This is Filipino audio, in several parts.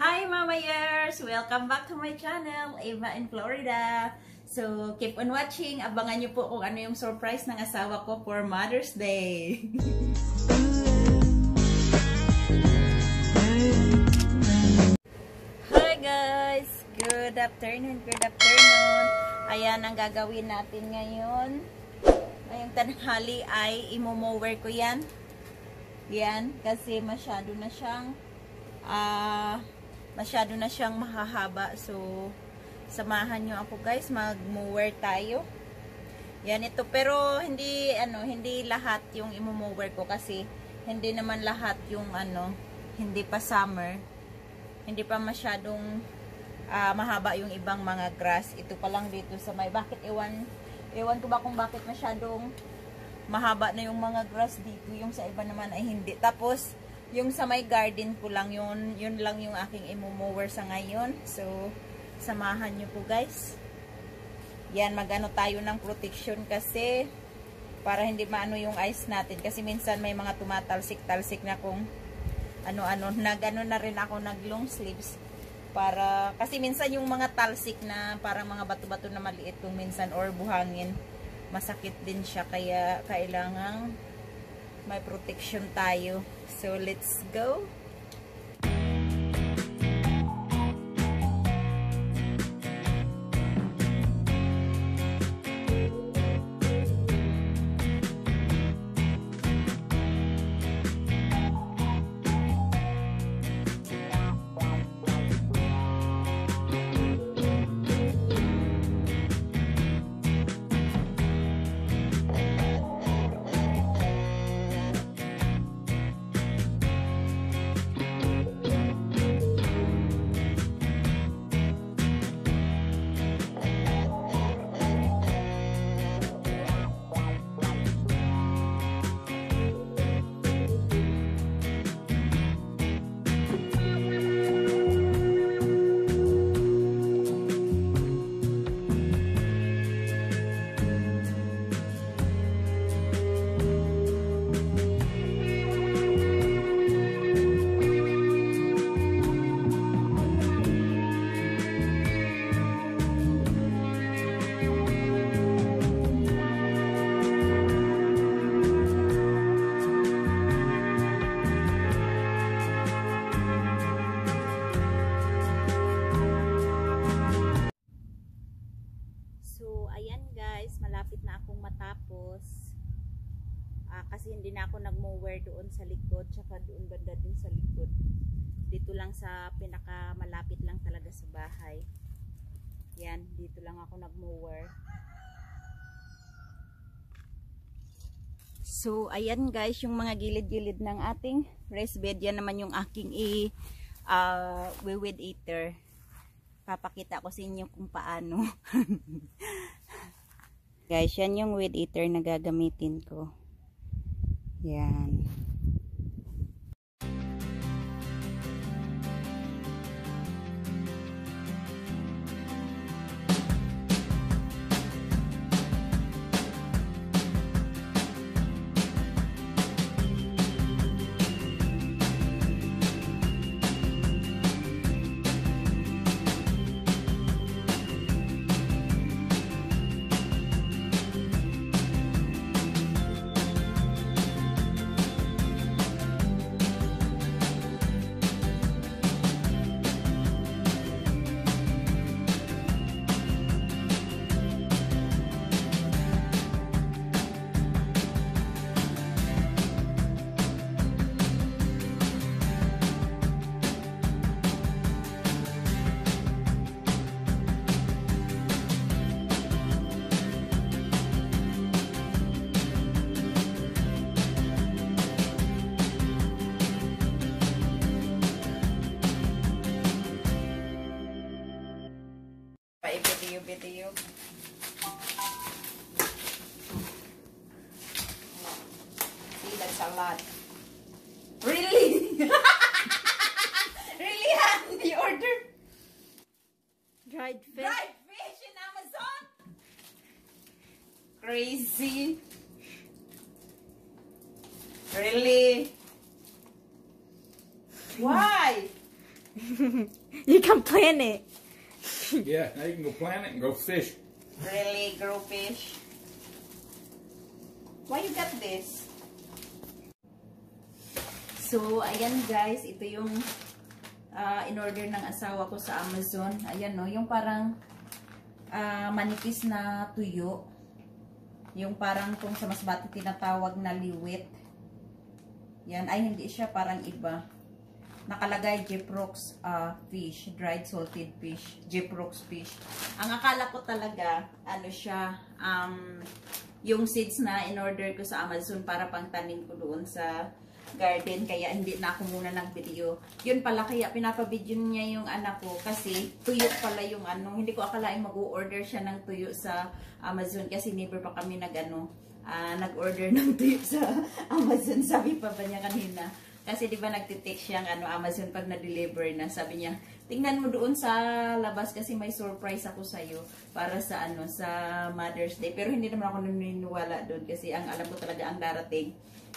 Hi Mamayers! Welcome back to my channel, Eva in Florida. So, keep on watching. Abangan niyo po kung ano yung surprise ng asawa ko for Mother's Day. Hi guys! Good afternoon, good afternoon. Ayan ang gagawin natin ngayon. Ngayong tanghali ay imo-mower ko yan. Yan, kasi masyado na siyang ah masyado na siyang mahahaba. So, samahan nyo ako guys, mag-mower tayo. Yan ito, pero hindi ano, hindi lahat yung imo-mower ko kasi hindi naman lahat yung ano, hindi pa summer. Hindi pa masyadong ah, mahaba yung ibang mga grass. Ito pa lang dito sa may bakit ewan ewan ko ba kung bakit masyadong mahaba na yung mga grass dito, yung sa iba naman ay hindi. Tapos yung sa may garden ko lang yun, yun lang yung aking imo-mower sa ngayon. So samahan nyo po guys. Yan, magano tayo ng protection kasi para hindi maano yung ice natin. Kasi minsan may mga tumatalsik-talsik na kung ano-ano. Nagano na rin ako nag long sleeves. Para, kasi minsan yung mga talsik na parang mga bato-bato na maliit kung minsan or buhangin, masakit din siya. Kaya kailangang may protection tayo. So, let's go! Ah, kasi hindi na ako nag-mower doon sa likod, tsaka doon banda din sa likod. Dito lang sa pinaka malapit lang talaga sa bahay. Yan, dito lang ako nag-mower. So, ayan guys, yung mga gilid-gilid ng ating raised bed, yan naman yung aking i uh, weed eater papakita ko sa inyo kung paano. Guys, yan yung weed eater na gagamitin ko. Yan. Pa-video-video. See, that's a lot. Really? really, Han? You ordered dried fish? Dried fish in Amazon? Crazy. Really? Why? you can plan it. Yeah, now you can go plant it and go fish. Really, grow fish. Why you got this? So, ayan guys, ito yung uh, in-order ng asawa ko sa Amazon. Ayan no, yung parang uh, manipis na tuyo. Yung parang kung sa mas bati tinatawag na liwit. Yan, ay hindi siya parang iba. Nakalagay Jeprox uh, fish, dried salted fish, Jeprox fish. Ang akala ko talaga, ano siya, um, yung seeds na in-order ko sa Amazon para pang tanim ko doon sa garden kaya hindi na ako muna nag-video. Yun pala kaya pinapabidyo niya yung anak ko kasi tuyo pala yung ano. Hindi ko akalain mag-order siya ng tuyo sa Amazon kasi never pa kami nag ano, uh, nag-order ng tuyo sa Amazon. Sabi pa ba niya kanina. Kasi 'di ba nagte-text siya ng ano Amazon pag na-deliver na. Sabi niya, "Tingnan mo doon sa labas kasi may surprise ako sa iyo para sa ano sa Mother's Day." Pero hindi naman ako naniniwala doon kasi ang alam ko talaga ang darating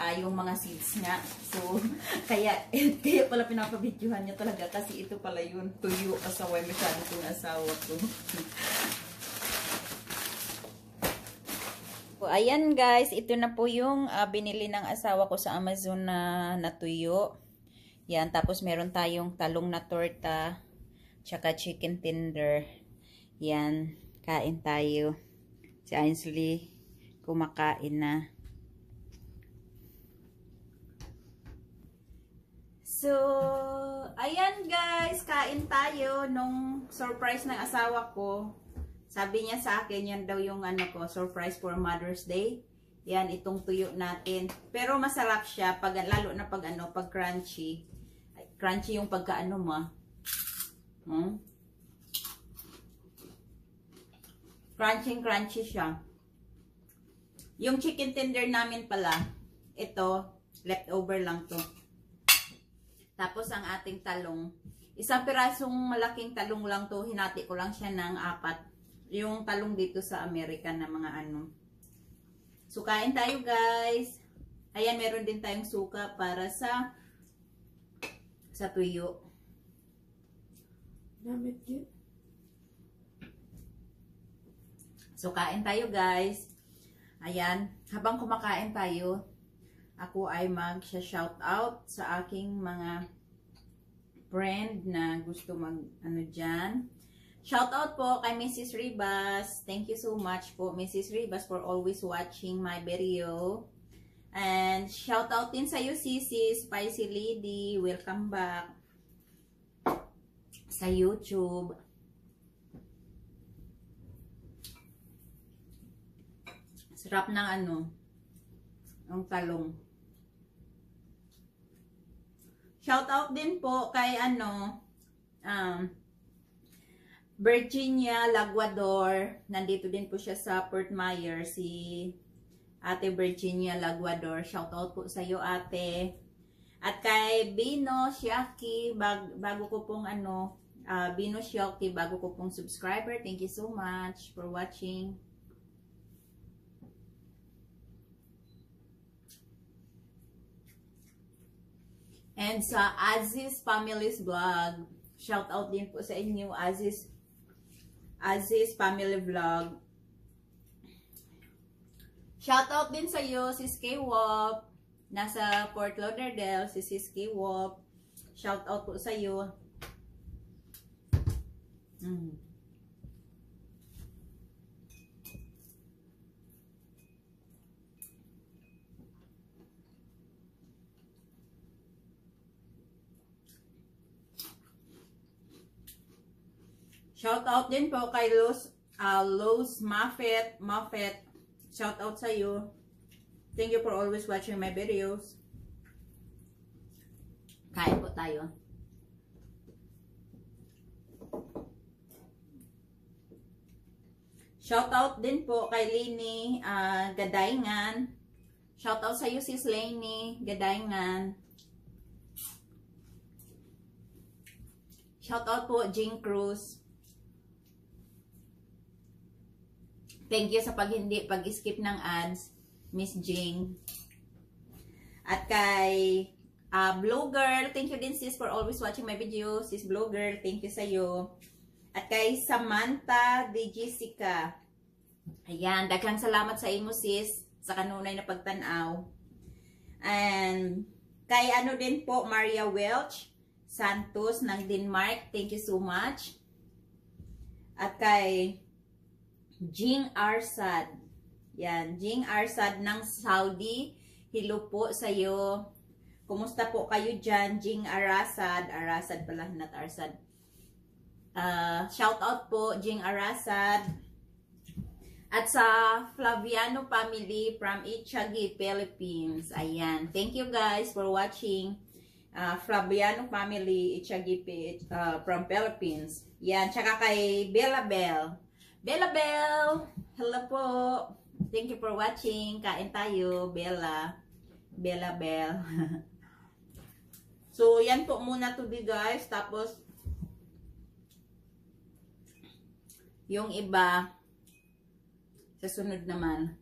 uh, yung mga seeds nga. So, kaya, kaya pala pinapabidyohan niya talaga kasi ito pala yun, tuyo asaway masyado itong asawa ko. so, ayan guys, ito na po yung uh, binili ng asawa ko sa Amazon na natuyo. Yan, tapos meron tayong talong na torta, tsaka chicken tender. Yan, kain tayo. Si Ainsley kumakain na. So, ayan guys, kain tayo nung surprise ng asawa ko. Sabi niya sa akin, yan daw yung ano ko, surprise for Mother's Day. Yan, itong tuyo natin. Pero masarap siya, pag, lalo na pag ano, pag crunchy. Crunchy yung pagkaano mo. Hmm? Crunchy, crunchy siya. Yung chicken tender namin pala, ito, leftover lang to. Tapos ang ating talong, isang pirasong malaking talong lang to, hinati ko lang siya ng apat. Yung talong dito sa Amerika na mga ano. So kain tayo guys. Ayan, meron din tayong suka para sa sa tuyo. Damit yun. So kain tayo guys. Ayan, habang kumakain tayo, ako ay mag-shout out sa aking mga friend na gusto mag ano dyan. Shout out po kay Mrs. Ribas. Thank you so much po Mrs. Ribas for always watching my video. And shout out din sa iyo Sisi, Spicy Lady. Welcome back sa YouTube. Sarap ng ano, ang talong. Shout out din po kay ano, um, Virginia Laguador. Nandito din po siya sa Port Myers. Si Ate Virginia Laguador. Shout out po sa iyo ate. At kay Bino Shiaki, bag, bago ko pong ano, uh, Bino Shiaki, bago ko pong subscriber. Thank you so much for watching. And sa Aziz Family's Vlog, shout out din po sa inyo, Aziz, Aziz Family Vlog. Shout out din sa iyo, si Skywop. Nasa Fort Lauderdale, si Sis Skywop. Shout out po sa iyo. Mm. Shout out din po kay Los, uh, Los Muffet, Muffet. Shout out sa iyo. Thank you for always watching my videos. Kain po tayo. Shout out din po kay Lini uh, Gadayngan. Shout out sa iyo sis Lainey Gadayngan. Shout out po Jing Cruz. Thank you sa pag hindi pag-skip ng ads, Miss Jing. At kay Ah, Blue Girl, thank you din sis for always watching my video. Sis Blue Girl, thank you sa'yo. At kay Samantha de Jessica. Ayan, daghang salamat sa imo sis sa kanunay na pagtanaw. And kay ano din po, Maria Welch Santos ng Denmark, thank you so much. At kay Jing Arsad. Yan, Jing Arsad ng Saudi. Hello po sa iyo. Kumusta po kayo dyan, Jing Arasad? Arasad pala, not Arsad. Uh, shout out po, Jing Arasad. At sa Flaviano family from Ichagi, Philippines. Ayan. Thank you guys for watching. Uh, Flaviano family, Ichagi uh, from Philippines. Yan. Tsaka kay Bella Bell. Bella Bell! Hello po! Thank you for watching. Kain tayo, Bella. Bella Bell. so, yan po muna today guys. Tapos, yung iba, sa sunod naman.